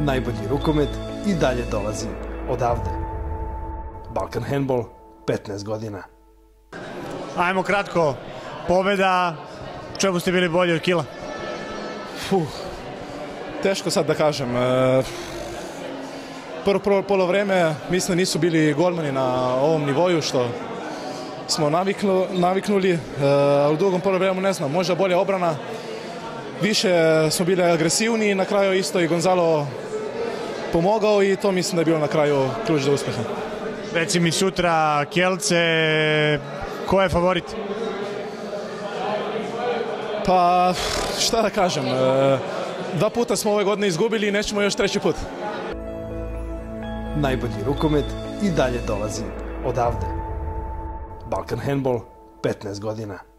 Najbolji rukomet i dalje dolazi odavde. Balkan Handball, 15 godina. Ajmo kratko, pobjeda, čemu ste bili bolji od Kila? Fuh, teško sad da kažem. E, prvo, prvo polovreme mislim nisu bili golmani na ovom nivoju što smo naviknu, naviknuli. E, a u drugom polovremenu ne znam, možda bolja obrana. Više smo bili agresivni i na kraju isto i Gonzalo pomogao i to mislim da je bilo na kraju ključ za uspjeha. Reci mi sutra Kjelce, ko je favorit? Pa šta da kažem, e, dva puta smo ove godine izgubili i nećemo još treći put. Najbolji rukomet i dalje dolazi odavde. Balkan Handball, 15 godina.